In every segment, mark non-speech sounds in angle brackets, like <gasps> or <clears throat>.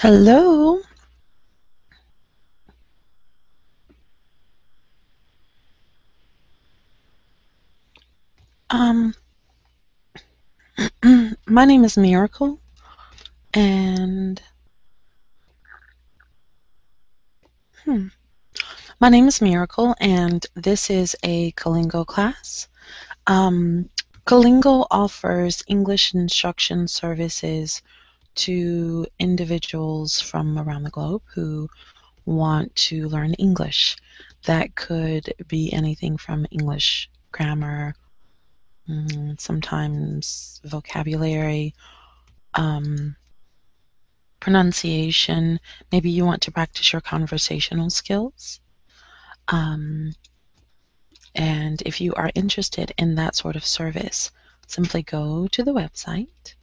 Hello. Um, <clears throat> my name is Miracle, and hmm, my name is Miracle, and this is a Colingo class. Um, Colingo offers English instruction services to individuals from around the globe who want to learn English. That could be anything from English grammar, mm, sometimes vocabulary, um, pronunciation. Maybe you want to practice your conversational skills. Um, and if you are interested in that sort of service, simply go to the website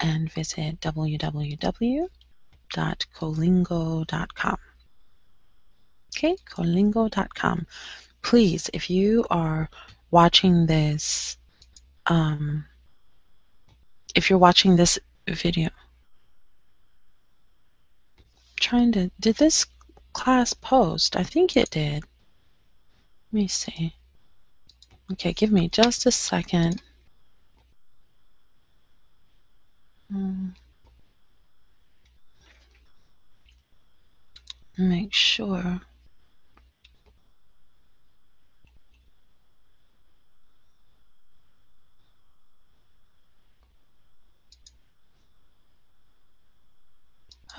and visit www.colingo.com. Okay, colingo.com. Please, if you are watching this, um, if you're watching this video, trying to, did this class post? I think it did. Let me see. Okay, give me just a second. Hmm. Make sure.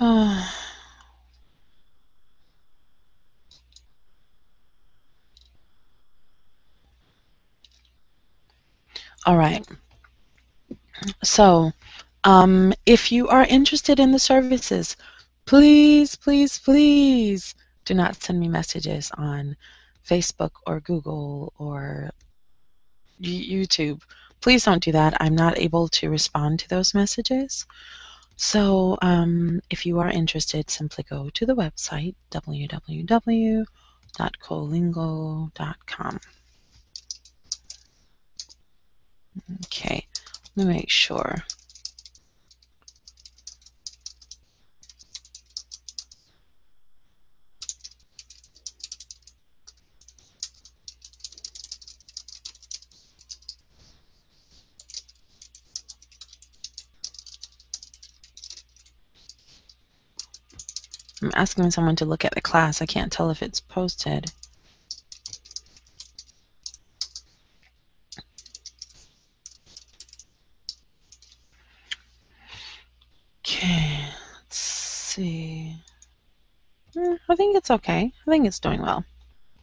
<sighs> All right. So, um, if you are interested in the services, please, please, please do not send me messages on Facebook or Google or YouTube. Please don't do that. I'm not able to respond to those messages. So um, if you are interested, simply go to the website www.colingo.com. Okay, let me make sure. I'm asking someone to look at the class. I can't tell if it's posted. Okay, let's see. Hmm, I think it's okay. I think it's doing well.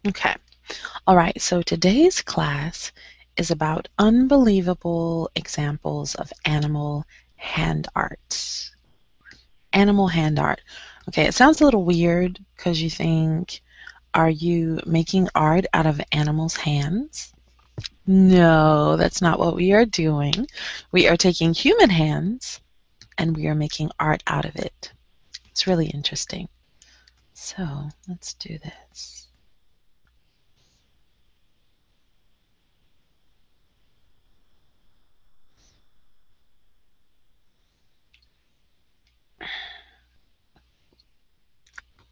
Okay. All right, so today's class is about unbelievable examples of animal hand art. Animal hand art. Okay, it sounds a little weird because you think, are you making art out of animals' hands? No, that's not what we are doing. We are taking human hands and we are making art out of it. It's really interesting. So let's do this.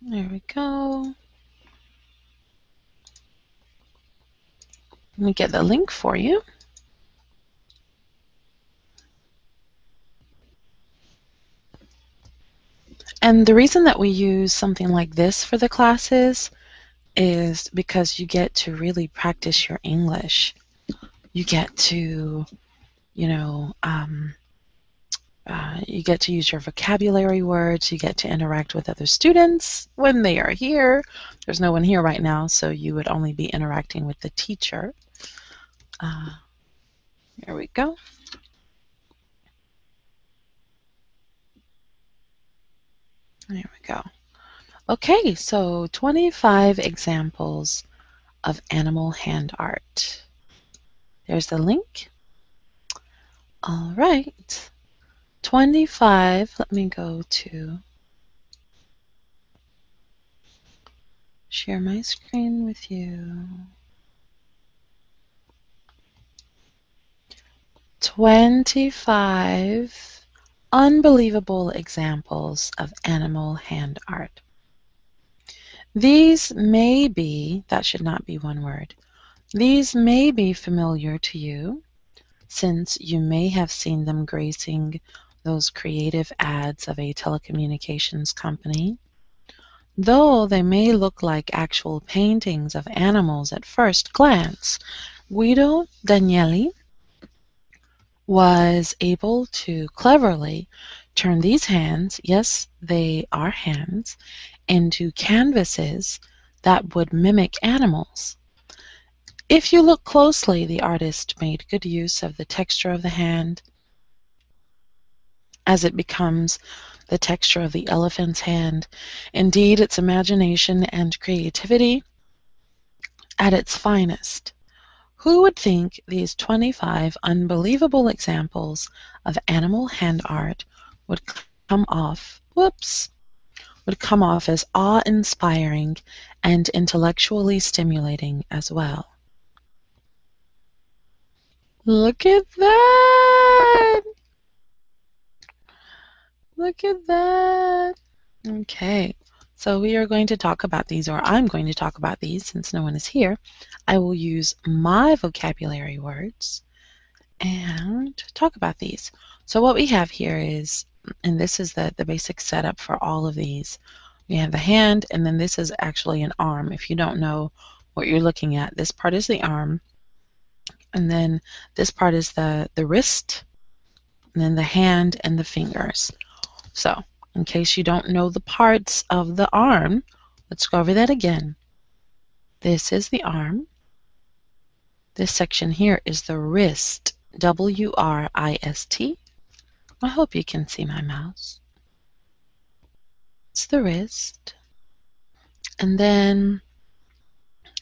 There we go. Let me get the link for you. And the reason that we use something like this for the classes is because you get to really practice your English. You get to, you know, um, uh, you get to use your vocabulary words. You get to interact with other students when they are here. There's no one here right now, so you would only be interacting with the teacher. Uh, here we go. There we go. Okay, so 25 examples of animal hand art. There's the link. All right. 25, let me go to share my screen with you. 25 unbelievable examples of animal hand art. These may be, that should not be one word, these may be familiar to you since you may have seen them gracing those creative ads of a telecommunications company. Though they may look like actual paintings of animals at first glance, Guido Danieli was able to cleverly turn these hands, yes, they are hands, into canvases that would mimic animals. If you look closely, the artist made good use of the texture of the hand as it becomes the texture of the elephant's hand. Indeed, its imagination and creativity at its finest. Who would think these 25 unbelievable examples of animal hand art would come off, whoops, would come off as awe-inspiring and intellectually stimulating as well. Look at that! Look at that! Okay, so we are going to talk about these, or I'm going to talk about these since no one is here. I will use my vocabulary words and talk about these. So what we have here is, and this is the, the basic setup for all of these. We have the hand, and then this is actually an arm. If you don't know what you're looking at, this part is the arm, and then this part is the, the wrist, and then the hand and the fingers. So in case you don't know the parts of the arm, let's go over that again. This is the arm. This section here is the wrist, W-R-I-S-T. I hope you can see my mouse. It's the wrist. And then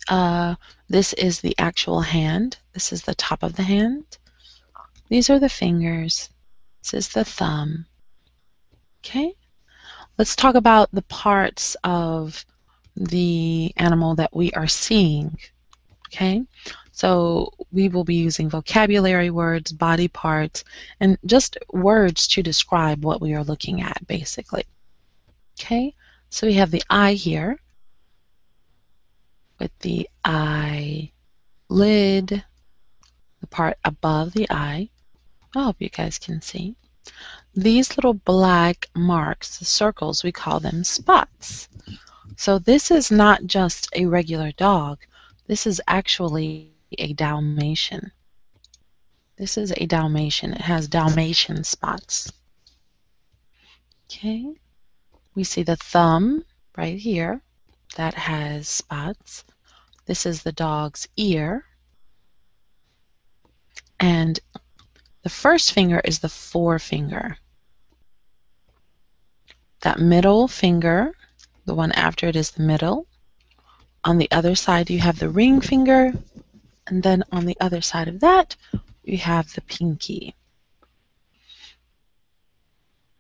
uh, this is the actual hand. This is the top of the hand. These are the fingers. This is the thumb. Okay? Let's talk about the parts of the animal that we are seeing. Okay? So we will be using vocabulary words, body parts, and just words to describe what we are looking at, basically. Okay? So we have the eye here with the eye lid, the part above the eye. I hope you guys can see. These little black marks, the circles, we call them spots. So this is not just a regular dog. This is actually a Dalmatian. This is a Dalmatian. It has Dalmatian spots. Okay. We see the thumb right here that has spots. This is the dog's ear. And the first finger is the forefinger. That middle finger, the one after it is the middle. On the other side, you have the ring finger. And then on the other side of that, you have the pinky.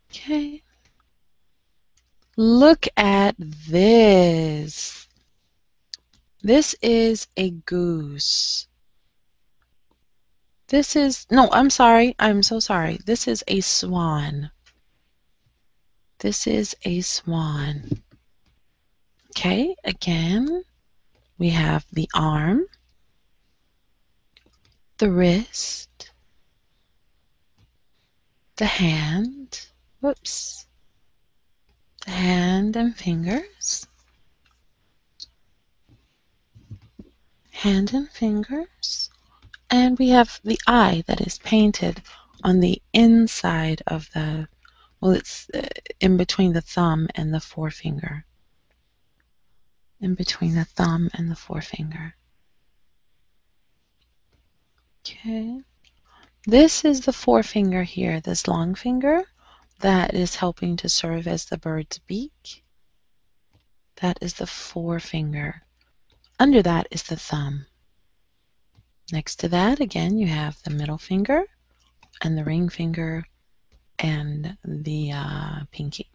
Okay. Look at this. This is a goose. This is, no, I'm sorry. I'm so sorry. This is a swan. This is a swan. Okay, again, we have the arm, the wrist, the hand, whoops, the hand and fingers, hand and fingers, and we have the eye that is painted on the inside of the, well, it's uh, in between the thumb and the forefinger. In between the thumb and the forefinger. Okay. This is the forefinger here, this long finger that is helping to serve as the bird's beak. That is the forefinger. Under that is the thumb. Next to that, again, you have the middle finger and the ring finger and the uh, pinky.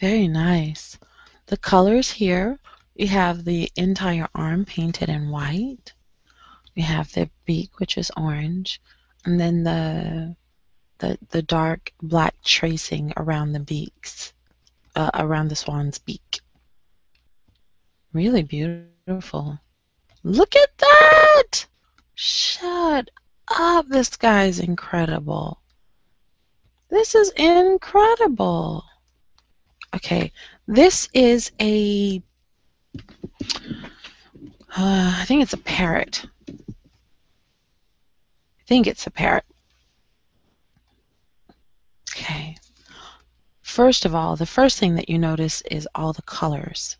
Very nice. The colors here, we have the entire arm painted in white. We have the beak, which is orange, and then the the the dark black tracing around the beaks, uh, around the swan's beak. Really beautiful. Look at that! Shut up! This guy's incredible. This is incredible. Okay, this is a. Uh, I think it's a parrot. I think it's a parrot. Okay. First of all, the first thing that you notice is all the colors.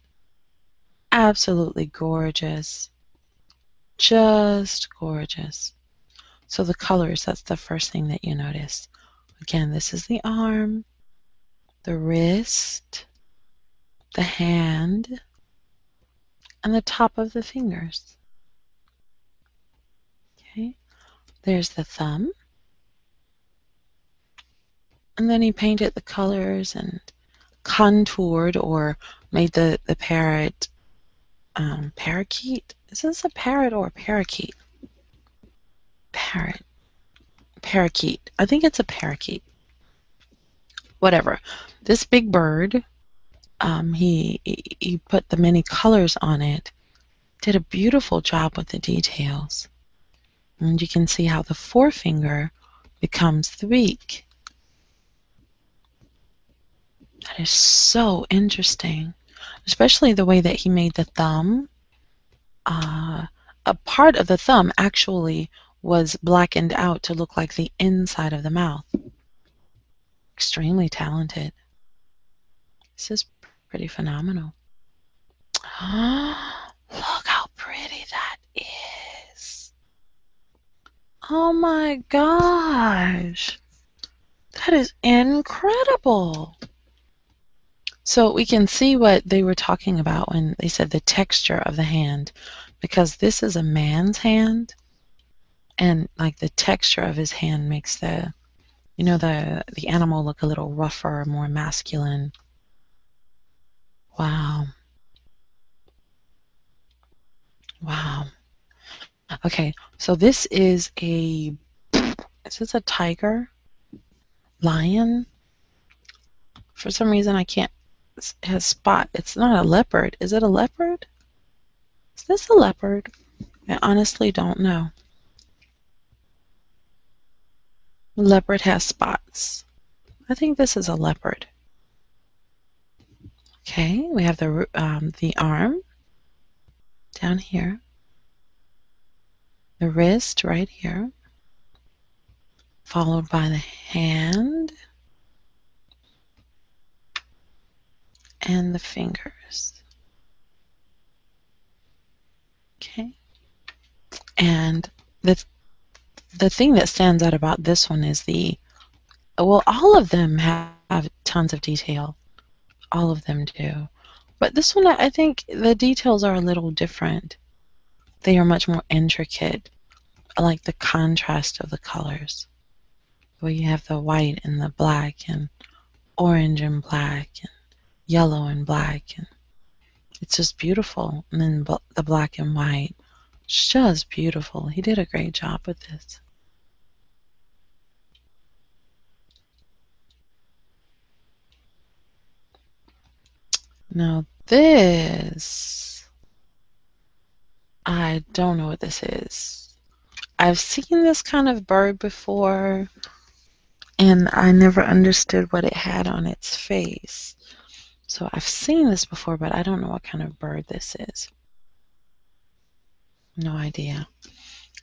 Absolutely gorgeous. Just gorgeous. So the colors, that's the first thing that you notice. Again, this is the arm, the wrist, the hand, and the top of the fingers. Okay, there's the thumb. And then he painted the colors and contoured or made the, the parrot um, parakeet. Is this a parrot or a parakeet? Parrot. Parakeet. I think it's a parakeet. Whatever. This big bird, um, he, he put the many colors on it. Did a beautiful job with the details. And you can see how the forefinger becomes the beak. That is so interesting, especially the way that he made the thumb. Uh, a part of the thumb actually was blackened out to look like the inside of the mouth. Extremely talented. This is pretty phenomenal. <gasps> Look how pretty that is. Oh my gosh. That is incredible. So we can see what they were talking about when they said the texture of the hand, because this is a man's hand, and like the texture of his hand makes the, you know, the the animal look a little rougher, more masculine. Wow. Wow. Okay, so this is a, is this a tiger? Lion? For some reason I can't has spot. It's not a leopard. Is it a leopard? Is this a leopard? I honestly don't know. Leopard has spots. I think this is a leopard. Okay, we have the um, the arm down here, the wrist right here, followed by the hand, and the fingers. Okay. And the the thing that stands out about this one is the well, all of them have, have tons of detail. All of them do. But this one, I think the details are a little different. They are much more intricate. I like the contrast of the colors. Where you have the white and the black and orange and black and yellow and black and it's just beautiful. And then the black and white it's just beautiful. He did a great job with this. Now this I don't know what this is. I've seen this kind of bird before and I never understood what it had on its face so I've seen this before, but I don't know what kind of bird this is. No idea.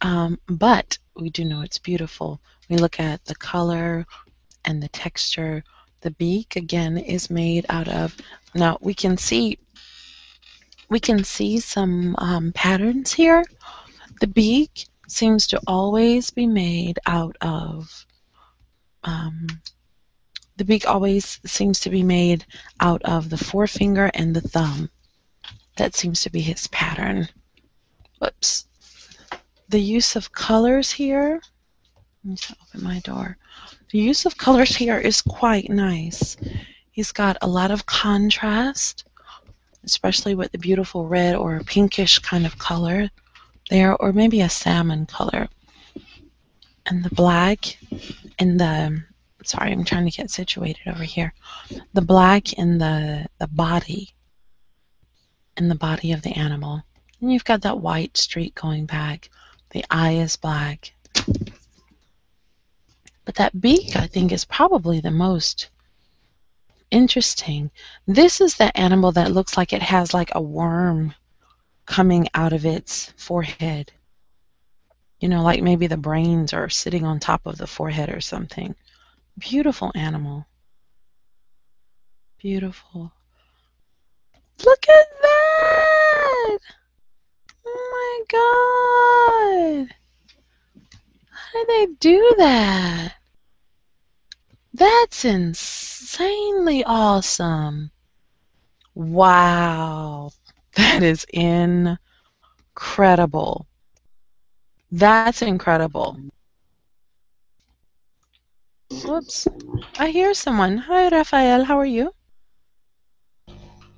Um, but we do know it's beautiful. We look at the color and the texture. The beak again is made out of. Now we can see we can see some um, patterns here. The beak seems to always be made out of um, the beak always seems to be made out of the forefinger and the thumb. That seems to be his pattern. Whoops. The use of colors here, let me open my door. The use of colors here is quite nice. He's got a lot of contrast, especially with the beautiful red or pinkish kind of color there, or maybe a salmon color. and the black in the sorry, I'm trying to get situated over here. The black in the the body in the body of the animal. And you've got that white streak going back. The eye is black. But that beak, I think, is probably the most interesting. This is the animal that looks like it has like a worm coming out of its forehead. You know, like maybe the brains are sitting on top of the forehead or something. Beautiful animal. Beautiful. Look at that! Oh my god! How did they do that? That's insanely awesome. Wow. That is incredible. That's incredible. Whoops. I hear someone. Hi, Rafael. How are you?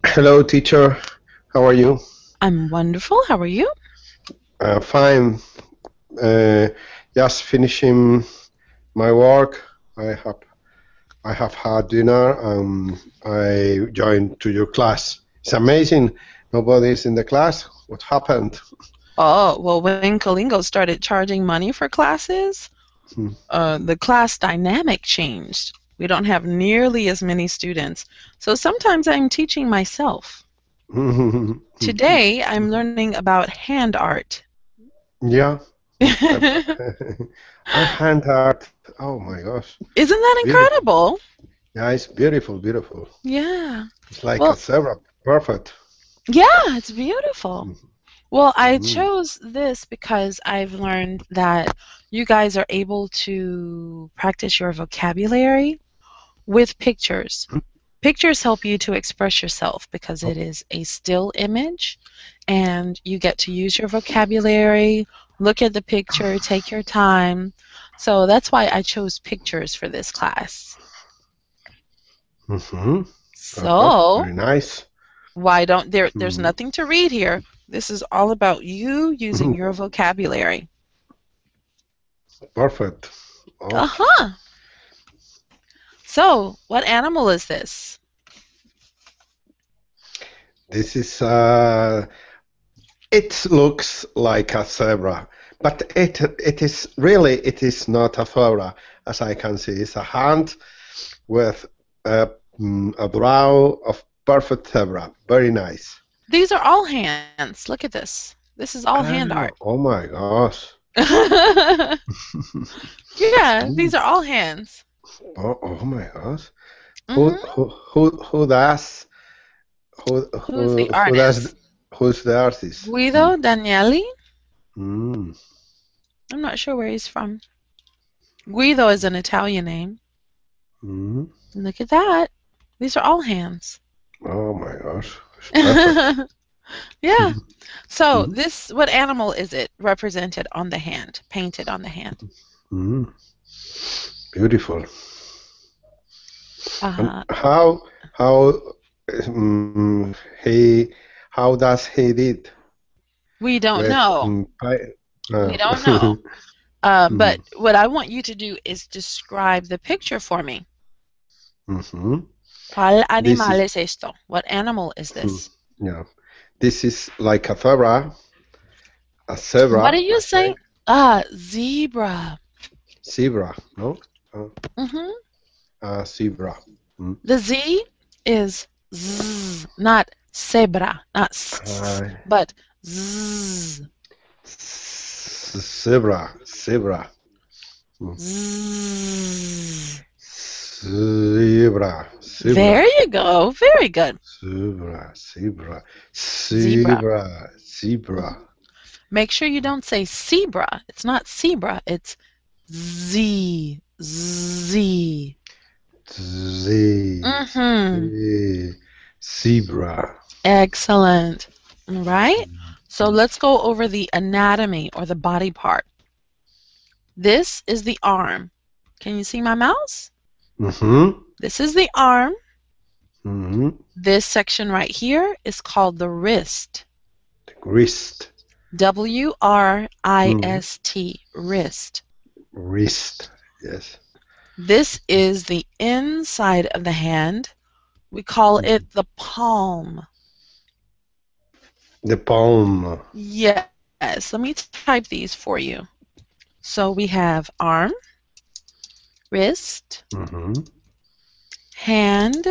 Hello, teacher. How are you? I'm wonderful. How are you? Uh, fine. Uh, just finishing my work. I have I have had dinner. Um, I joined to your class. It's amazing. Nobody's in the class. What happened? Oh, well, when Colingo started charging money for classes, Hmm. uh, the class dynamic changed. We don't have nearly as many students. So sometimes I'm teaching myself. <laughs> Today, I'm learning about hand art. yeah. <laughs> Hand art. Oh my gosh. Isn't that Beautiful. incredible? Yeah, it's beautiful, beautiful. Yeah. It's like Well- a zebra. Perfect. Yeah, it's beautiful. Mhm. Well, I Mhm. chose this because I've learned that you guys are able to practice your vocabulary with pictures. Mhm. Pictures help you to express yourself because it is a still image and you get to use your vocabulary, look at the picture, take your time. So that's why I chose pictures for this class. Mm-hmm. So, Very nice. why don't there there's Mhm. nothing to read here. This is all about you using Mhm. your vocabulary. Perfect. Oh, Uh-huh. So, what animal is this? This is uh, it looks like a zebra, but it it is really it is not a zebra as I can see. It's a hand with a, mm, a brow of perfect zebra. Very nice. These are all hands. Look at this. This is all hand art. Oh my gosh. <laughs> yeah, these are all hands. Oh, oh my gosh. Who, Mhm. who who who does who Who's the who, who artist? does who's the artist? Guido Danieli. Mm. I'm not sure where he's from. Guido is an Italian name. Mm. Look at that. These are all hands. Oh my gosh. Yeah. <laughs> So Mhm. this, what animal is it represented on the hand, painted on the hand? Mm. Beautiful. Uh, And how how um, he how does he did? we don't with, know. um, pi- uh, We don't know. <laughs> Uh, but what I want you to do is describe the picture for me. mhm. ¿Cuál animal es esto? What animal is this? Yeah. This is like a zebra. A zebra. What are you saying? Ah, zebra. Zebra, no? hmm A zebra. The Z is z, not zebra, not s, Uh, but z, zebra. Zebra. z. Zebra. Zebra. There you go. Very good. Zebra, zebra, Zebra. zebra. Make sure you don't say zebra. It's not zebra. It's Z, Z. Z, Mm-hmm. Zebra. Excellent. All right. So let's go over the anatomy or the body part. This is the arm. Can you see my mouse? Mm-hmm. This is the arm. Mm-hmm. This section right here is called the wrist. The Wrist. W R I S T, wrist. Wrist. Yes. This is the inside of the hand. We call it the palm. The palm. Yes. Let me type these for you. So we have arm, wrist, hmm hand,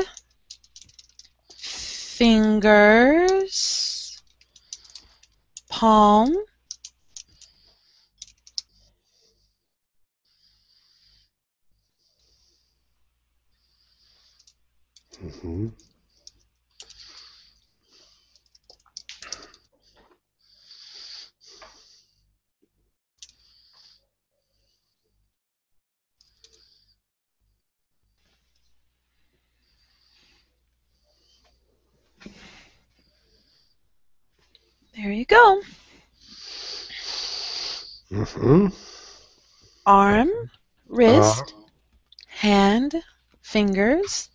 fingers, palm, hmm There you go. Mm-hmm. Arm, wrist, Uh, hand, fingers.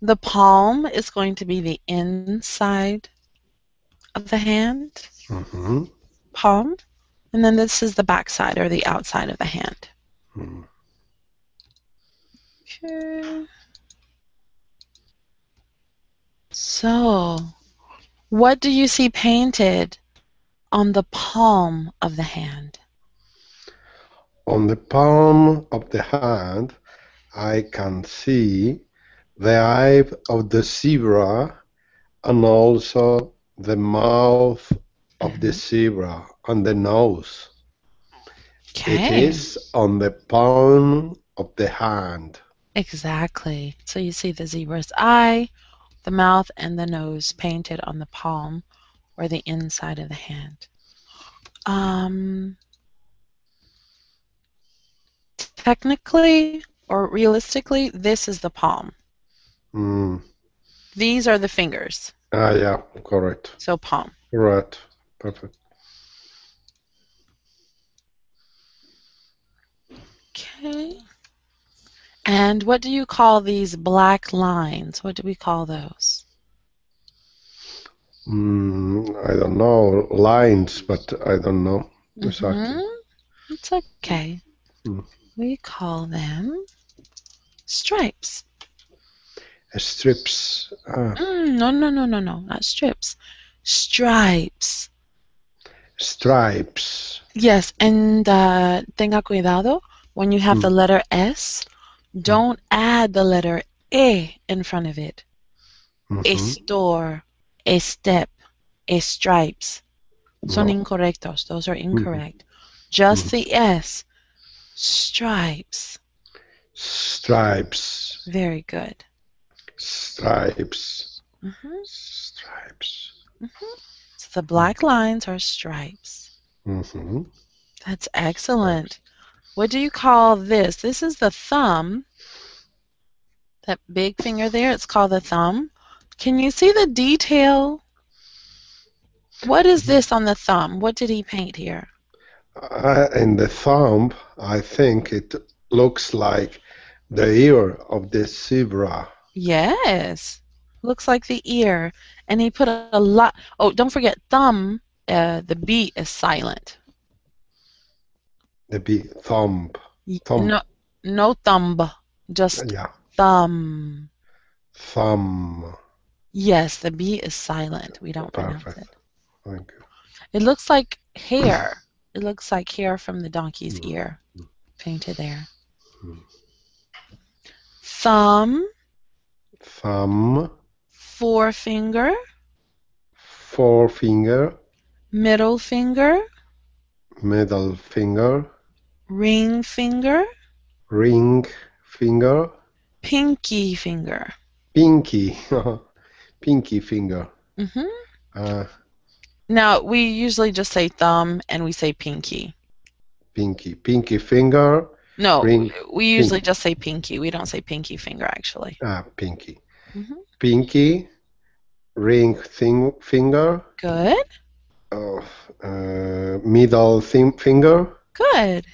The palm is going to be the inside of the hand, Mm-hmm. palm. And then this is the backside or the outside of the hand. hmm Okay. So, what do you see painted on the palm of the hand? On the palm of the hand, I can see the eye of the zebra and also the mouth of the mm-hmm. zebra and the nose. It Okay. is on the palm of the hand. Exactly. So you see the zebra's eye, the mouth, and the nose painted on the palm or the inside of the hand. Um, technically or realistically, this is the palm. Mm. These are the fingers. Ah, yeah, correct. So palm. Right, perfect. Okay. And what do you call these black lines? What do we call those? Mm, I don't know lines, but I don't know exactly. Mhm. It's okay. Mm. We call them stripes. Strips. Ah, Mm, no, no, no, no, no, not strips. Stripes. stripes. Yes, and uh, tenga cuidado when you have the Mm. letter S, don't add the letter E in front of it. Mhm. A store, a step, a stripes. Son No. incorrectos. Those are incorrect. Just Mhm. the S. Stripes. Stripes. Very good. Stripes. hmm Stripes. So the black lines are stripes. hmm That's excellent. What do you call this? This is the thumb. That big finger there, it's called the thumb. Can you see the detail? What is this on the thumb? What did he paint here? Uh, in the thumb, I think it looks like the ear of the zebra. Yes. Looks like the ear. And he put a, a lot. Oh, don't forget, thumb, uh, the B is silent. The big thumb. Thumb. No, no thumb, just Yeah, thumb. thumb. Yes, the B is silent. We don't pronounce Perfect. it. Thank you. It looks like hair. It looks like hair from the donkey's Mm. ear painted there. Mm. Thumb, Thumb, forefinger, forefinger, middle finger, middle finger, ring finger, ring finger, pinky finger. pinky, <laughs> pinky finger. hmm Uh, Now, we usually just say thumb and we say pinky. pinky, pinky finger, No, Ring, we usually just say pinky. We don't say pinky finger, actually. ah, pinky, Mhm. pinky, ring thing, finger, Good, of uh, middle thing, finger, good.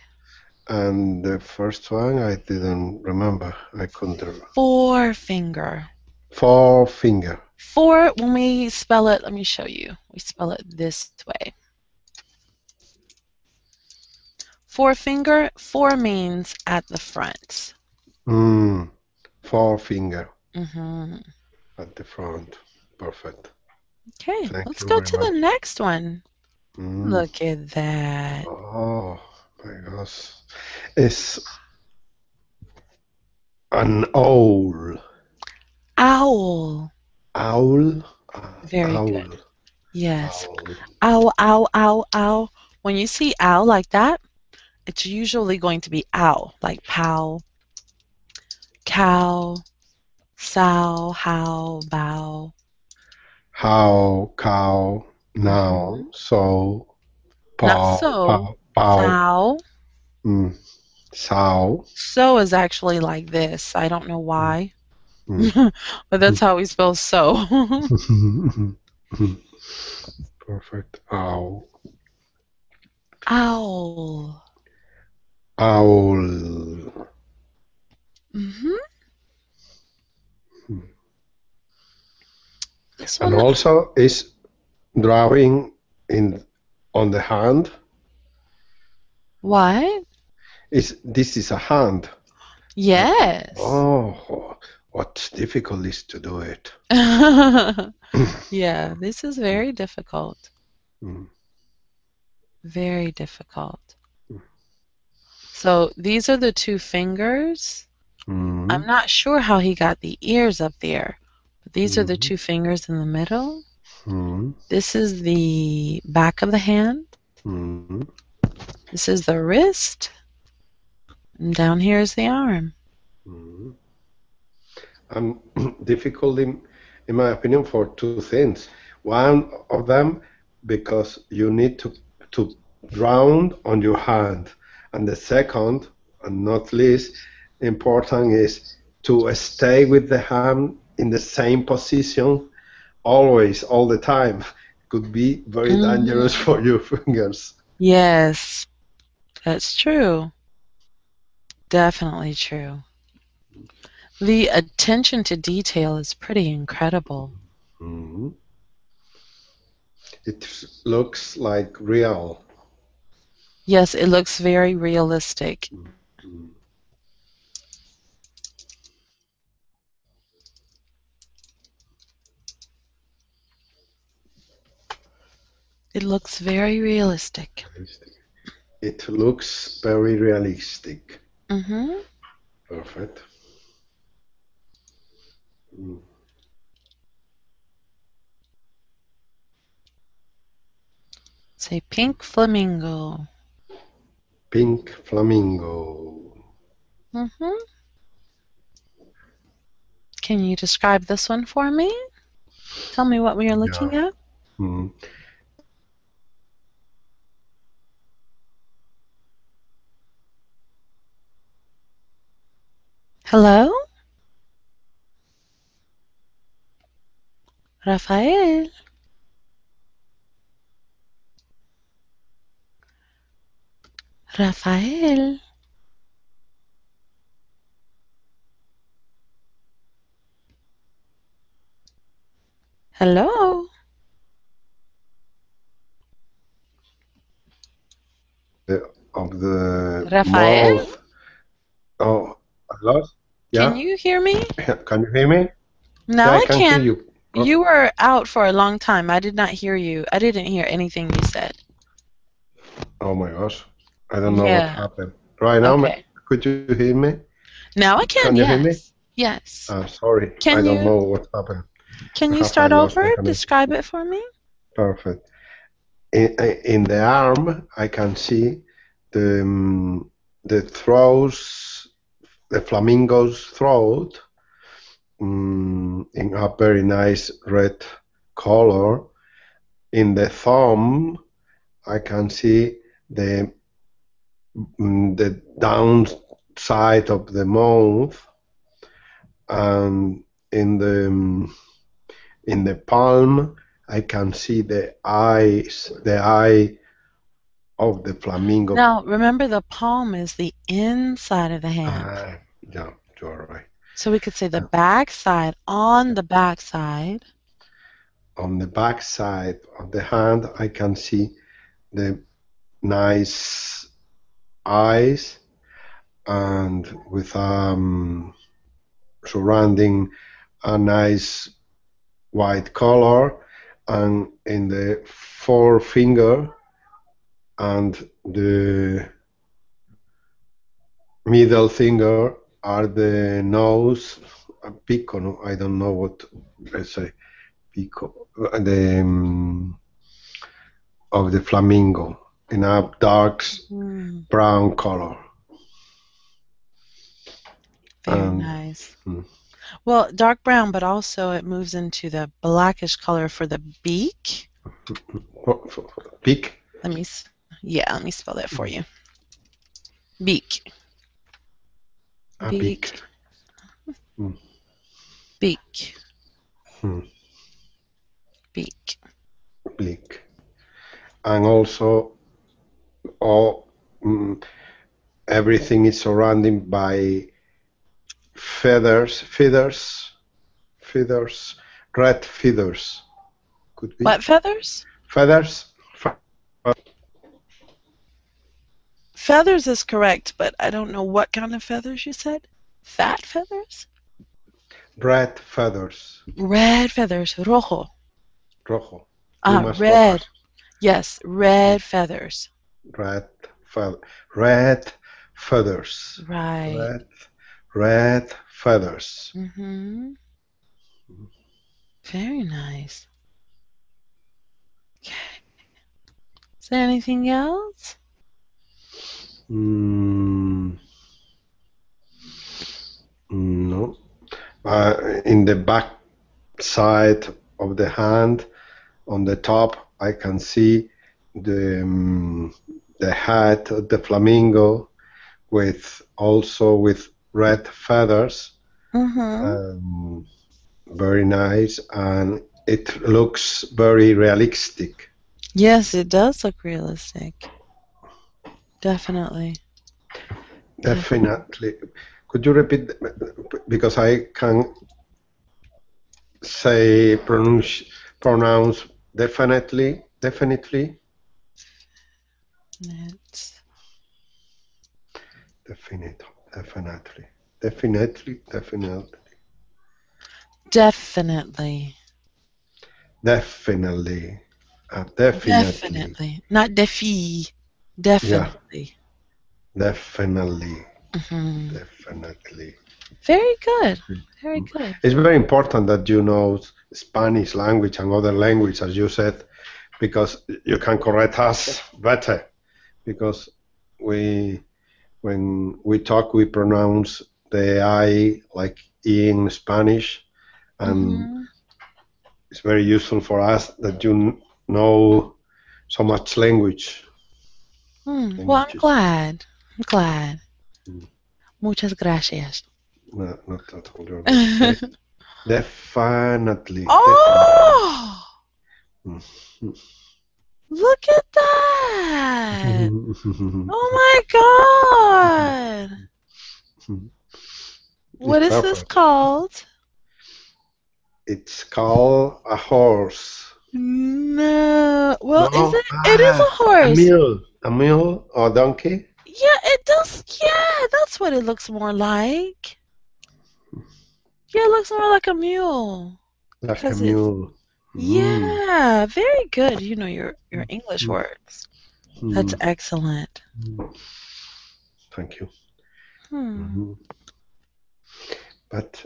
And the first one I didn't remember. I couldn't remember. Four finger. Four, finger. Four, when we spell it, let me show you. We spell it this way. Four finger, Four means at the front. Mm. Forefinger hmm at the front. Perfect. Okay, Thank let's go to the next one. Mm. Look at that. Oh my gosh. It's an owl. Owl. Owl. Very owl. good. Yes. Owl. owl, owl, owl, ow. When you see owl like that, it's usually going to be owl, like pow, cow, sow, how, bow. How, cow, now, so, Mm-hmm. Not pow, so, pow, pow, Sow. Mm, sow. So is actually like this. I don't know why, Mm. <laughs> but that's how we spell so. <laughs> Perfect. Owl. Owl. Owl. Hmm. And also is drawing in on the hand. what? Is this is a hand? Yes. Oh, what's difficult is to do it. <laughs> yeah, this is very difficult. Mm. Very difficult. Mm. So these are the two fingers. Mm. I'm not sure how he got the ears up there, but these are the Mhm. two fingers in the middle. Mm. This is the back of the hand. This is the wrist. And down here is the arm. Mm. And <clears throat> difficult, in, in my opinion, for two things. One of them, because you need to to drown on your hand, and the second, and not least important, is to stay with the hand in the same position, always, all the time. <laughs> Could be very Mhm. dangerous for your <laughs> fingers. Yes, that's true. Definitely true. The attention to detail is pretty incredible. Mhm. It looks like real. Yes, it looks very realistic. Mm. It looks very. Realistic. It looks very realistic. Hmm Perfect. Mm. Say pink flamingo. Pink flamingo. hmm Can you describe this one for me? Tell me what we are looking at. Mm. Hello? Rafael? Rafael? Hello? The, of the Rafael? mouth. Oh, I lost. Yeah. Can you hear me? <laughs> Can you hear me? Now yeah, I can can. hear you. Oh. You were out for a long time. I did not hear you. I didn't hear anything you said. Oh my gosh. I don't know Yeah. what happened. Right now, Okay. could you hear me? Now I can, Can you yes. hear me? Yes. Uh, sorry. Can I don't you- know what happened. Can you perhaps start I over? Describe it for me. Perfect. In, in the arm, I can see the um, the throws, the flamingo's throat, um, in a very nice red color. In the thumb, I can see the mm, the downside of the mouth, and in the um, in the palm, I can see the eyes, the eye of the flamingo. Now, remember the palm is the inside of the hand. Yeah, you're right. So we could say the back side on the back side. On the back side of the hand, I can see the nice eyes and with um, surrounding a nice white color and in the forefinger and the middle finger are the nose pico no? i don't know what i say pico the um, of the flamingo in a dark Mm, brown color very Um, nice. hmm. Well, dark brown, but also it moves into the blackish color for the beak. <laughs> Beak. Let me, yeah, let me spell that for you. Beak. Beak. beak. Beak. Hmm. Beak. Beak. And also, all mm, everything is surrounded by feathers, feathers, feathers, red feathers. Could be What feathers? feathers. Feathers is correct, but I don't know what kind of feathers you said. Fat feathers? red feathers. Red feathers. Rojo. Rojo. Ah, red. rojas. Yes, red feathers. Red feather. Red feathers. Right. Red, red feathers. Mm-hmm. Very nice. Okay. Is there anything else? Mm, no. Uh, in the back side of the hand, on the top, I can see the um, the hat of the flamingo, with also with red feathers. Mm-hmm. Um, very nice, and it looks very realistic. yes, it does look realistic. Definitely. Definitely. Could you repeat? Because I can say pronounce pronounce definitely, definitely, It's definite, definitely, definitely, definitely, definitely. definitely, uh, definitely, Definitely. Not defi. Definitely. definitely, hmm definitely. Very good. Very good. It's very important that you know Spanish language and other language, as you said, because you can correct us better. Because we, when we talk, we pronounce the I like E in Spanish, and Mhm. it's very useful for us that you know so much language. Hmm, Well, I'm Languages. glad. I'm glad. Mm. Muchas gracias. No, not at all. you're right. Definitely. oh! definitely. Look at that! <laughs> Oh my god! What is this called? It's called a horse. No. Well, No, is it? It is a ah, A horse. mule. A mule or donkey? Yeah, it does. Yeah, that's what it looks more like. Yeah, it looks more like a mule. Like a mule. Mm, Yeah, very good. You know your your English Mm. words. mm, That's excellent. mm. Thank you. Hmm. Mhm. But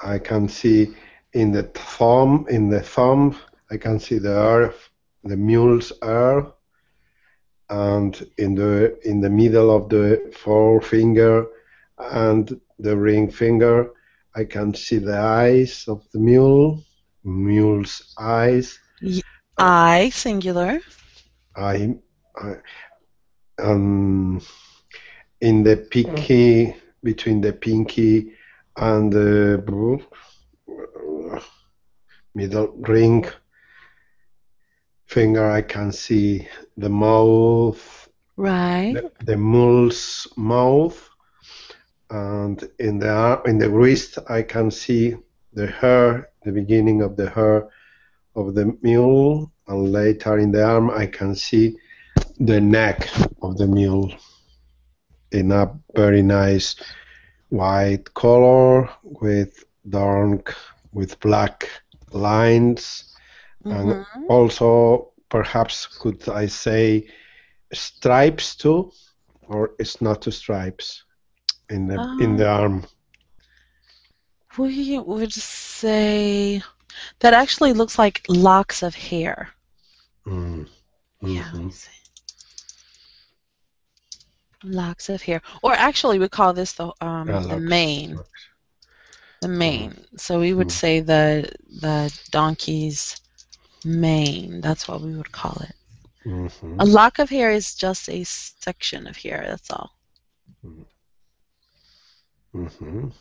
I can see in the thumb, in the thumb, I can see the earth, the mule's ear, and in the in the middle of the forefinger and the ring finger, I can see the eyes of the mule, mule's eyes. I singular. I, I um, in the pinky between the pinky and the middle ring finger, I can see the mouth, Right. the, the mule's mouth, and in the ar- in the wrist, I can see the hair, the beginning of the hair of the mule, and later in the arm, I can see the neck of the mule. in a very nice white color with dark with black lines and Mhm. also perhaps could I say stripes too or it's not stripes in the in the arm We would say that actually looks like locks of hair. Mm. Yeah. let me see. Locks of hair. Or actually we call this the um Yeah, the mane. The mane. So we would Mm. say the the donkey's mane. That's what we would call it. Mhm. A lock of hair is just a section of hair, that's all. Mhm.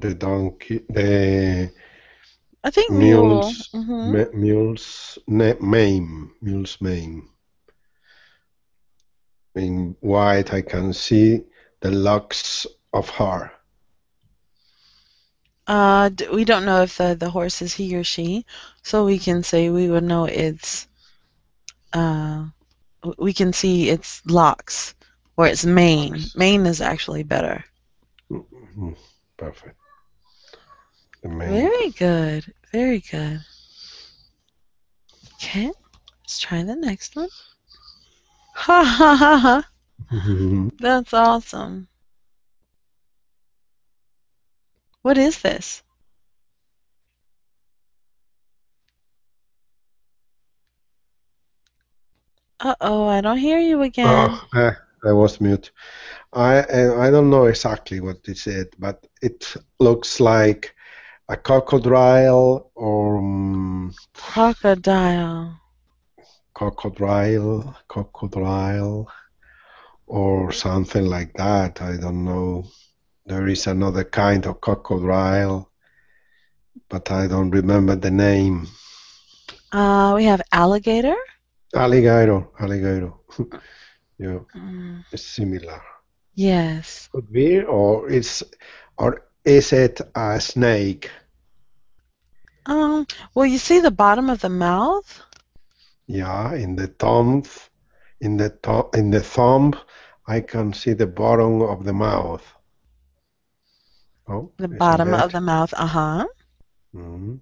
The donkey, the I think mule. mules, hmm me- mules, ne- mane, mule's mane. In white, I can see the locks of hair. Uh, d- we don't know if the, the horse is he or she, so we can say we would know it's, uh, we can see its locks or its mane. Mane is actually better. Mhm. Perfect. The mane. Very good. Very good. Okay, let's try the next one. Ha ha ha ha. <laughs> That's awesome. What is this? Uh oh, I don't hear you again. Oh, eh, I was mute. I I don't know exactly what it is, but it looks like a crocodile or um, Crocodile. crocodile, crocodile, or something like that. I don't know. There is another kind of crocodile, but I don't remember the name. Uh, we have alligator. Alligator, alligator. <laughs> yeah, Mm, it's similar. yes. Could be, or it's, or is it a snake? Um, well, you see the bottom of the mouth? Yeah, in the thumb, in the to- in the thumb, I can see the bottom of the mouth. Oh, The bottom of the mouth. Uh huh. Mhm.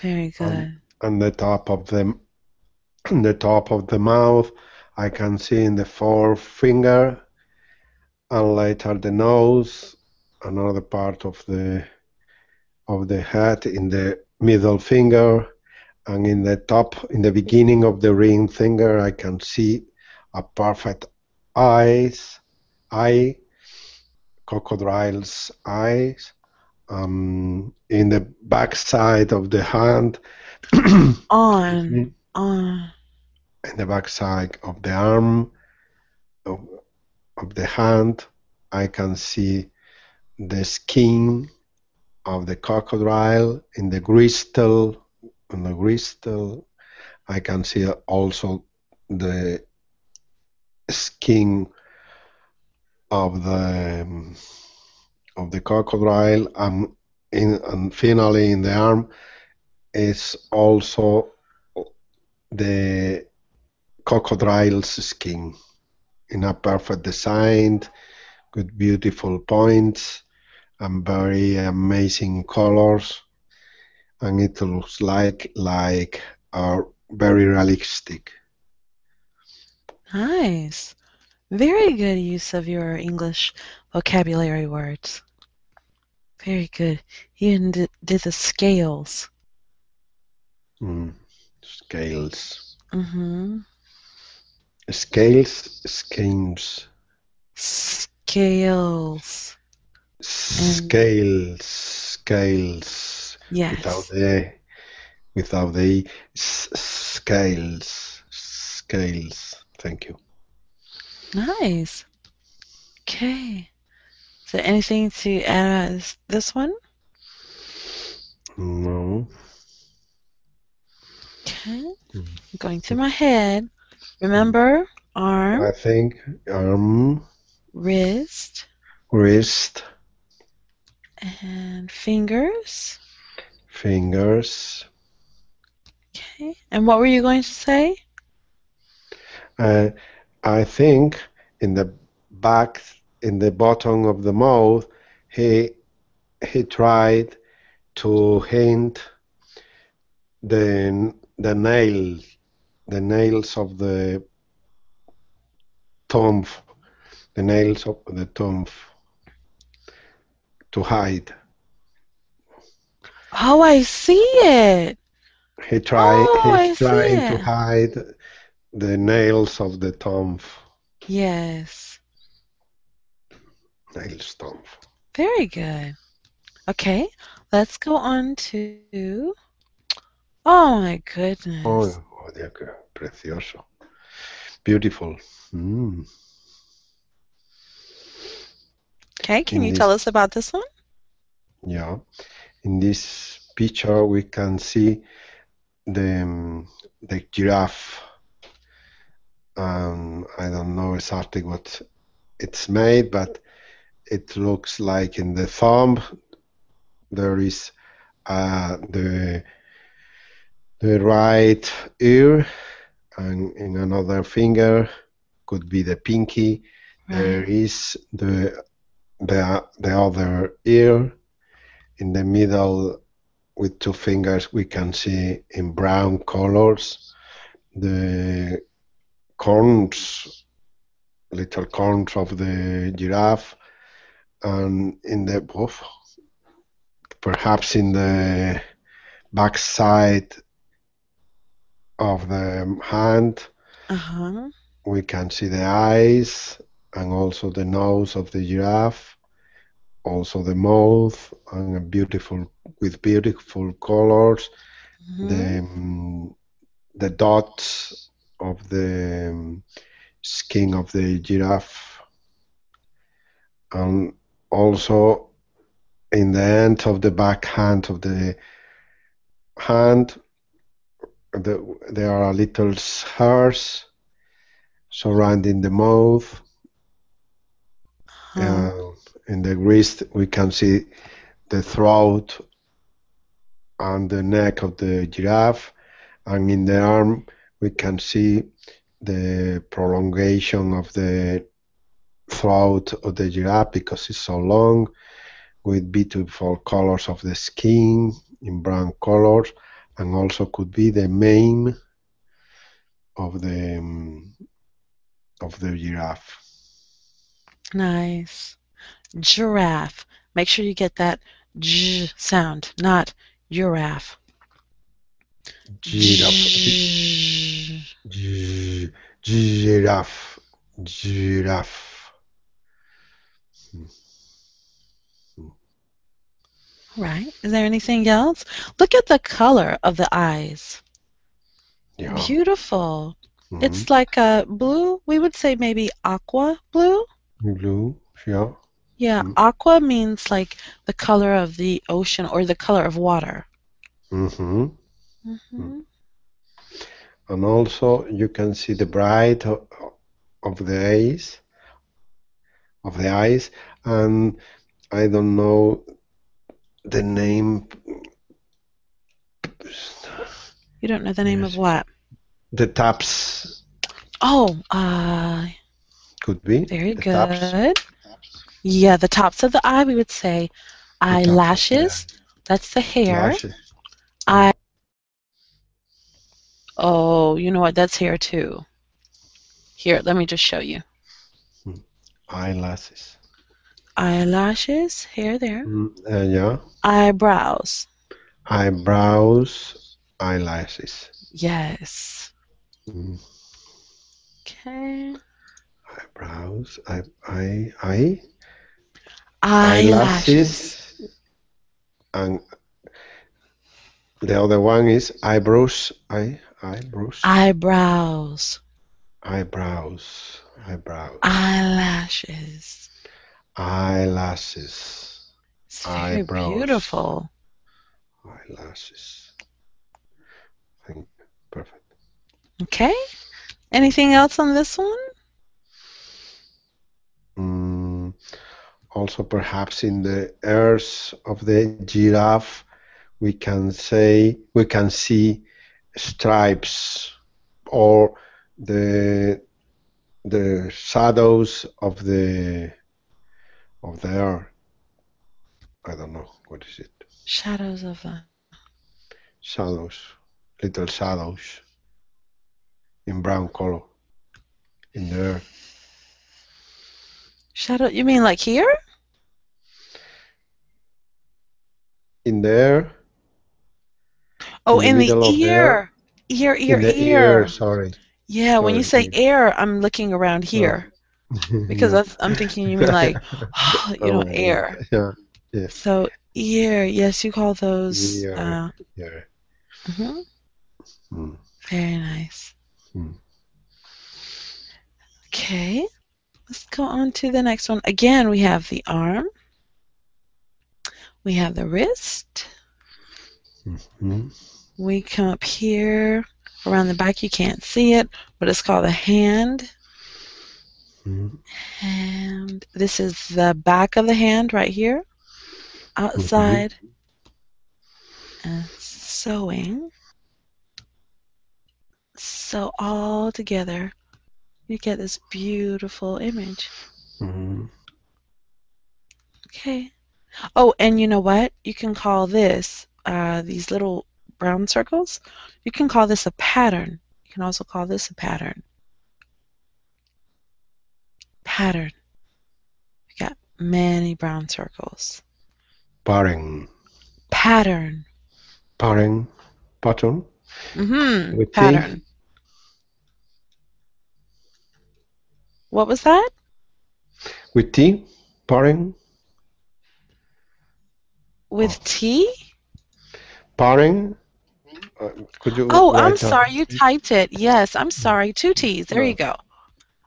Very good. And the top of the, <clears throat> the top of the mouth, I can see in the forefinger, and later the nose, another part of the, of the head in the middle finger, and in the top, in the beginning of the ring finger, I can see a perfect eyes, eye, crocodile's eyes. Um, in the back side of the hand, <coughs> On. on. in the back side of the arm, of, of the hand, I can see the skin of the crocodile in the gristle. In the gristle, I can see also the skin of the um, of the crocodile, and in and finally in the arm is also the crocodile's skin in a perfect design, with beautiful points and very amazing colors, and it looks like like are very realistic. Nice. Very good use of your English vocabulary words. Very good. You even did, did the scales. Mm. Scales, Mm-hmm. scales, schemes, Scales. scales, scales. Without the without the scales, scales. Thank you. Nice. Okay. Is there anything to add on this, one? No. Okay. Mm. Going to my head. Remember, arm, I think arm, wrist, wrist, and fingers. fingers. Okay. And what were you going to say? Uh, I think in the back, in the bottom of the mouth, he he tried to hint the the nail, the nails of the thumb, the nails of the thumb to hide. Oh, I see it. He tried. Oh, he's see trying to hide the nails of the thumb, Yes. nails thumb. Very good. Okay, let's go on to. Oh my goodness. Oh, oh, qué precioso. Beautiful. Mm. Okay, can you Indeed. tell us about this one? Yeah. In this picture, we can see the um, the giraffe. Um, I don't know exactly what it's made, but it looks like in the thumb there is uh, the the right ear, and in another finger could be the pinky. There Right. is the the the other ear in the middle with two fingers we can see in brown colors the corns little corns of the giraffe and in the oof, perhaps in the back side of the hand Uh huh. we can see the eyes and also the nose of the giraffe, also the mouth, and a beautiful with beautiful colors. Mhm. The um, the dots of the um, skin of the giraffe, and also in the end of the back hand of the hand, the, there are little hairs surrounding the mouth. Huh. Uh, in the wrist, we can see the throat and the neck of the giraffe, and in the arm, we can see the prolongation of the throat of the giraffe because it's so long, with beautiful colors of the skin in brown colors, and also could be the mane of the um, of the giraffe. Nice. Giraffe. Make sure you get that j sound, not giraffe. Giraffe. Giraffe. Giraffe. Right. Is there anything else? Look at the color of the eyes. Yeah. Beautiful. mhm. It's like a blue. We would say maybe aqua blue. blue. Yeah. Yeah, Mm. aqua means like the color of the ocean or the color of water. Mm-hmm. hmm And also you can see the bright of, of the eyes, of the eyes, and I don't know the name. You don't know the name of what? The taps Oh, uh, could be. very the taps. good. Yeah, the tops of the eye, we would say taps, eyelashes. That's the hair. Lashes. Oh, you know what? That's hair too. Here, let me just show you. Eyelashes. Eyelashes, hair there. Mm, uh, yeah. Eyebrows. Eyebrows, eyelashes. Yes. Mm. Okay. Eyebrows, eye, eye, eye, Eyelashes. and the other one is eyebrows, eye, eyebrows, Eyebrows. eyebrows, eyebrows, Eyelashes. eyelashes, It's very Eyebrows. beautiful. eyelashes. Think perfect. Okay. Anything else on this one? Mm, also, perhaps in the ears of the giraffe, we can say we can see stripes or the the shadows of the of the earth. I don't know what is it. Shadows of the. Shadows, little shadows in brown color in the earth. Shadow. You mean like here? In the air, Oh, In the in the of ear. Ear, ear, in the ear. ear. Sorry. Yeah, when you say Sorry, air, I'm looking around here <laughs> because that's, I'm thinking you mean like, <gasps> you know, Oh, air. Yeah, So ear, yes, you call those. Ear. Uh, yeah. mhm. Mm. Very nice. Hmm. Okay, let's go on to the next one. Again, we have the arm. We have the wrist. Mhm. We come up here around the back. You can't see it, but it's called a hand. Mhm. And this is the back of the hand right here, outside. And sewing. So all together, you get this beautiful image. Mhm. Okay. Oh, and you know what? You can call this, uh, these little brown circles, you can call this a pattern. You can also call this a pattern. Pattern. You got many brown circles. Paring, Pattern. paring, pattern. Mm-hmm. With T? Pattern. What was that? With T, paring, With Oh. T? paring. Uh, could you? Oh, I'm sorry. You typed it. Yes, I'm sorry. Two T's. There you go.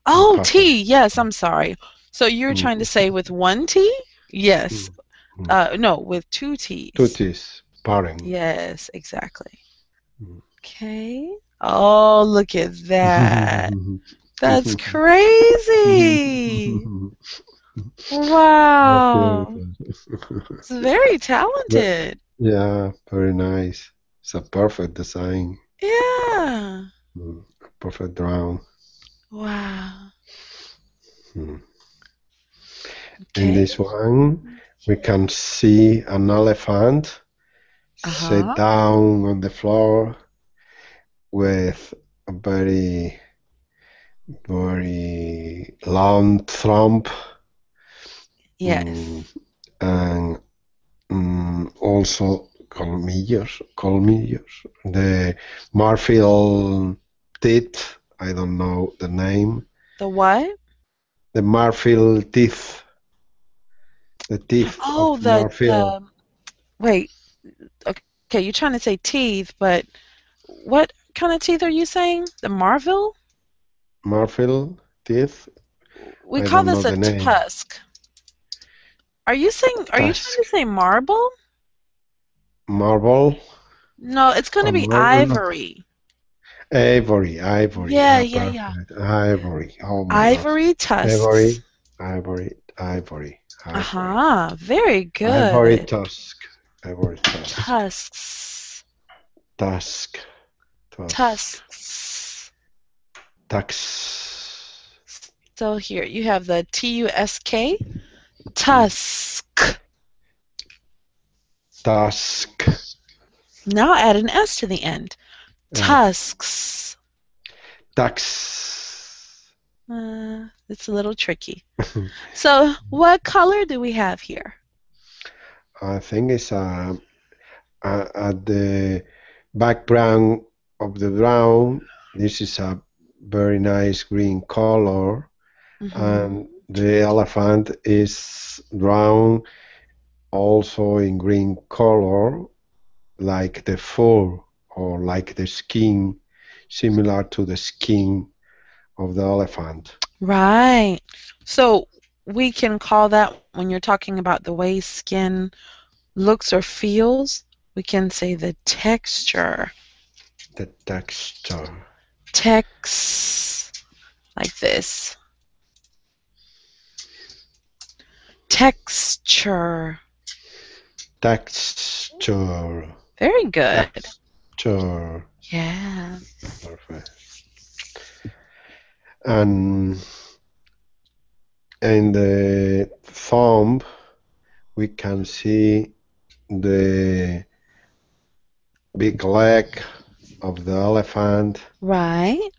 Oh. T. Yes, I'm sorry. So you're Mm. trying to say with one T? Yes. Mm. Uh, no, with two T's. Two T's, paring. Yes, exactly. Mm. Okay. Oh, look at that. <laughs> That's Mhm. crazy. <laughs> Wow. <laughs> It's very talented. yeah, very nice. It's a perfect design, Yeah. Mm, perfect drawing. Wow. Mm. Okay. In this one, we can see an elephant Uh-huh. sit down on the floor with a very, very long thumb Yes. mm, and mm, also colmillos, colmillos, the marfil teeth. I don't know the name. The what? The marfil teeth. The teeth Oh, of the, the wait. Okay, you're trying to say teeth, but what kind of teeth are you saying? The Marville? Marfil teeth. We I call this a tusk. Are you saying? Are you trying to say marble? Marble. No, it's going to be marble? ivory. Ivory, ivory. Yeah, ah, yeah, yeah. Ivory. Oh my God. Ivory tusks. Ivory, ivory, ivory. Uh huh. Very good. Ivory tusk. Ivory tusk. Tusks. Tusk. Tusk. Tusks. Tusk. So here you have the T U S K. Tusk. Tusk. Now add an S to the end. Tusks. Tusk. Uh, it's a little tricky. <laughs> So, what color do we have here? I think it's uh, uh, at the background of the brown. This is a very nice green color. Mhm. and the elephant is drawn also in green color like the fur or like the skin similar to the skin of the elephant Right. So, we can call that when you're talking about the way skin looks or feels, we can say the texture. the texture Tex like this. Texture. Texture Very good. texture Yeah. perfect and in the thumb we can see the big leg of the elephant Right.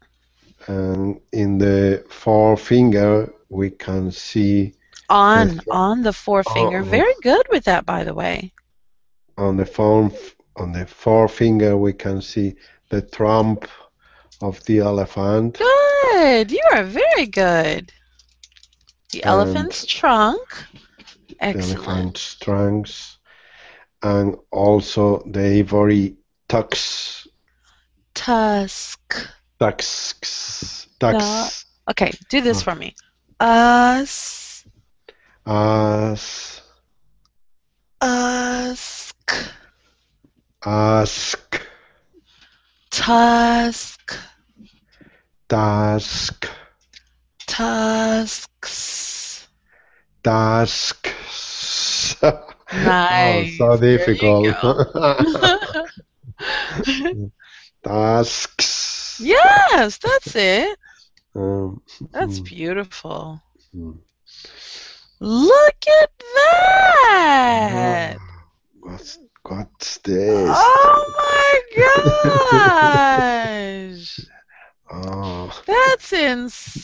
and in the forefinger we can see On on the forefinger. Oh. Very good with that, by the way. on the form on the forefinger we can see the trump of the elephant Good. You are very good. The And- elephant's trunk. the Excellent. elephant's trunks and also the ivory tucks Tusk. tucks tucks Okay, do this Oh. for me. Us. As Usk. ask Tusk. task Tusks. tasks Nice. <laughs> oh so difficult <laughs> tasks yes, that's it. um, That's mm, beautiful. mm. Look at that. What's what's this? Oh my gosh. <laughs> Oh. That's insane.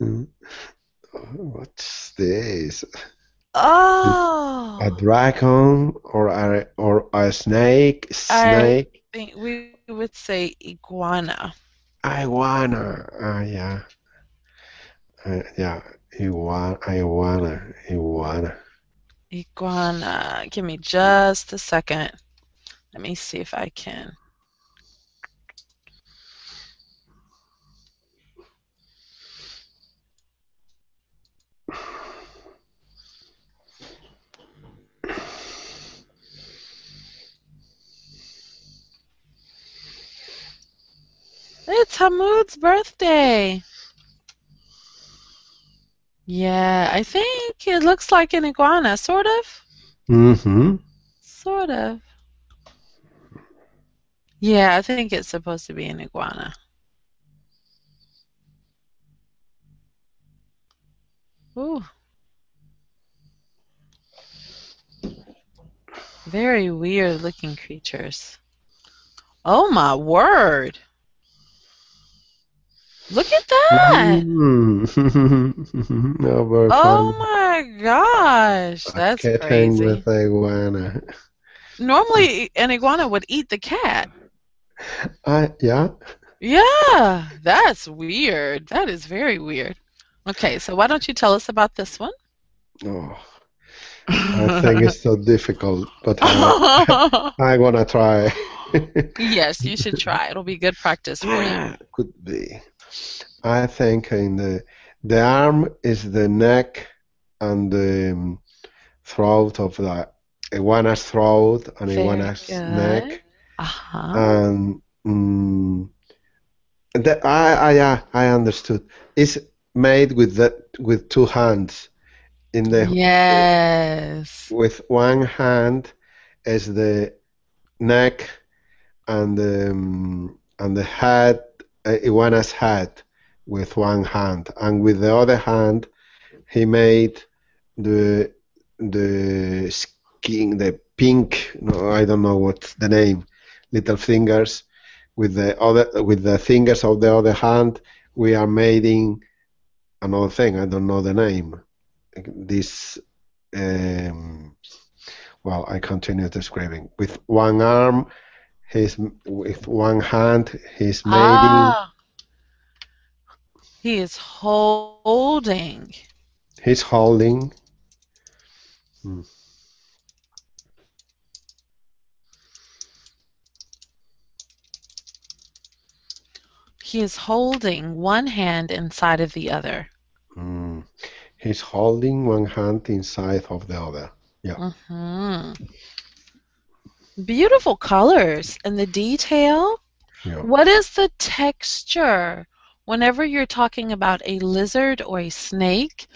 <laughs> What's this? Oh. A dragon or a or a snake? Snake? I think we would say iguana. Iguana. Ah, yeah. Yeah. Iguana. Iguana. Iguana. Iguana. Give me just a second. Let me see if I can. It's Hamoud's birthday. Yeah, I think it looks like an iguana, sort of. Mm-hmm. Sort of. Yeah, I think it's supposed to be an iguana. Ooh. Very weird looking creatures. Oh my word. Look at that. Mm. no, very Oh fun. my gosh. A That's kitten crazy. with iguana. Normally an iguana would eat the cat. I yeah. Yeah, that's weird. That is very weird. Okay, so why don't you tell us about this one? Oh, I think it's so difficult, but I, <laughs> I wanna try. yes, you should try. It'll be good practice for you. Could be. I think in the the arm is the neck and the um, throat of the iguana's throat and Very iguana's good. neck Uh-huh. and the, I, I I understood. It's made with the with two hands. In the Yes. with one hand is the neck and the um, and the head uh, iguana's head with one hand and with the other hand he made the the skin the pink no I don't know what's the name little fingers with the other with the fingers of the other hand we are making another thing I don't know the name this um, well, I continue describing. With one arm, he's with one hand, he's making. Ah. He is holding. He's holding. He is holding one hand inside of the other. Mm, he's holding one hand inside of the other. hmm Beautiful colors and the detail. Yeah. What is the texture? Whenever you're talking about a lizard or a snake,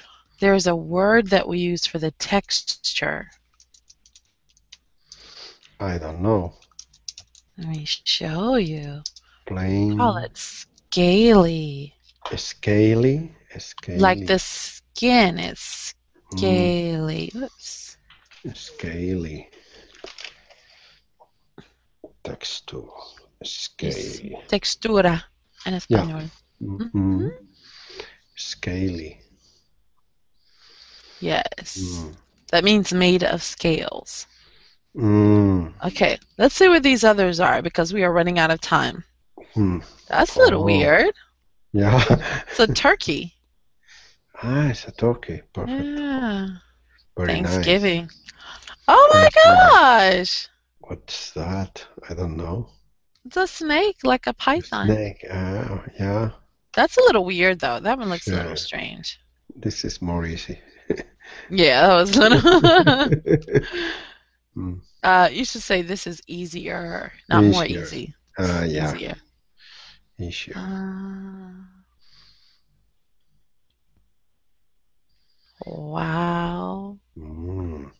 there's a word that we use for the texture. I don't know. Let me show you. Plain. Call it scaly. Scaly. Scaly. Like the skin is Mm, scaly. Oops. scaly. Texture. Es Scaly. textura en español. Mhm. Scaly. Yes. Mm. That means made of scales. Mm. Okay, let's see what these others are because we are running out of time. Hmm. That's a little Oh. weird. Yeah. It's a turkey. <laughs> ah, it's a turkey. Perfect. Yeah. Very nice. Thanksgiving. Oh my gosh! What's that? I don't know. It's a snake, like a python. Snake. Ah, yeah. That's a little weird though. That one looks a little strange. This is more easy. <laughs> Yeah, that was a little. <laughs> <laughs> Hmm. uh, you should say this is easier, not more Easier. easy. Ah, yeah. Easier. Easier. Uh, wow. Mm.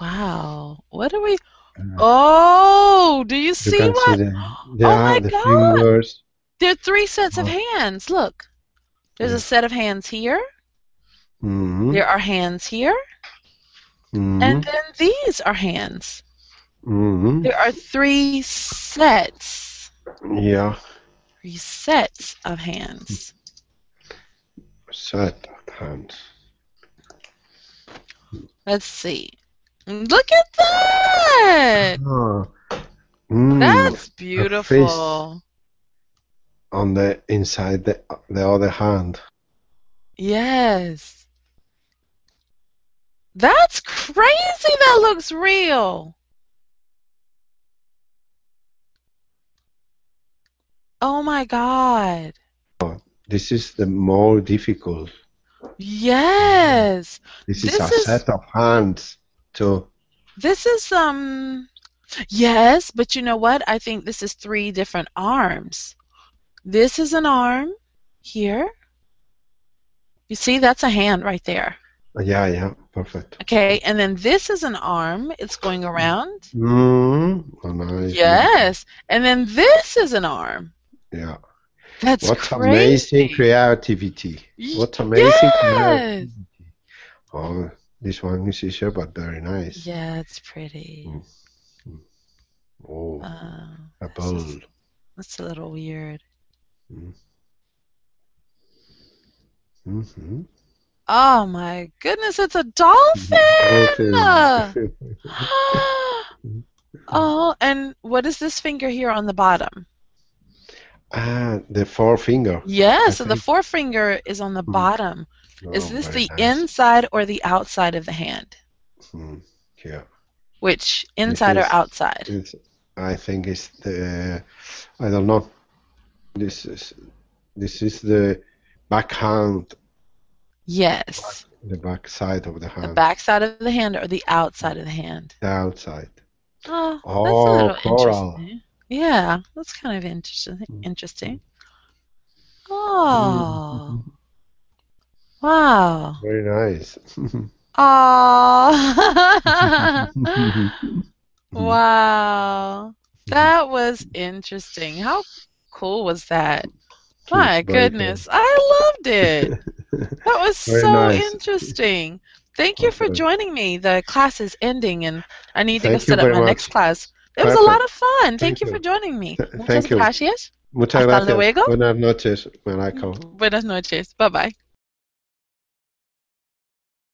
Wow. What are we? Ah. Oh, do you You see what? see the, Oh my the God. fingers. There are three sets of Oh. hands. Look. There's a set of hands here. Mm. There are hands here. Mm. And then these are hands. Mm. There are three sets. Yeah. Three sets of hands. Set of hands. Let's see. Look at that! Mm. That's beautiful. on the inside the the other hand. Yes. That's crazy. That looks real. Oh my God. This is the more difficult. Yes. This, is This a is- set of hands too. This is um yes, but you know what? I think this is three different arms. This is an arm here. You see that's a hand right there. Yeah, yeah, perfect. Okay, and then this is an arm. It's going around. Mm. Oh, nice. Yes. And then this is an arm. Yeah. That's What crazy. amazing creativity. What amazing yes. creativity. Oh, this one is easier but very nice. Yeah, it's pretty. Mm. Oh, Uh, a bowl. is- that's a little weird. Mm-hmm. Oh my goodness, it's a dolphin! <laughs> <gasps> <laughs> oh, and what is this finger here on the bottom? ah, the forefinger. Yeah, I so the forefinger is on the Mm. bottom. Is Oh, this the nice. inside or the outside of the hand? Mm, yeah. Which, inside or outside? I think it's the. I don't know. This is this is the backhand, Yes. the back side of the hand. The back side of the hand or the outside of the hand? the outside. Oh, that's a Oh, little coral. interesting. Yeah, that's kind of interesting. Mm. Interesting. Oh, wow. Very nice. <laughs> Oh, <laughs> <laughs> wow. That was interesting. How cool was that? My Very cool. goodness, I loved it. That was Very so nice. interesting. Thank you for joining me. The class is ending and I need to go Thank you set up my much. next class. It was a lot of fun. Thank, Thank you for joining me. Muchas thank you. gracias. Muchas Hasta gracias. luego. Buenas noches. Buenas noches. Bye bye.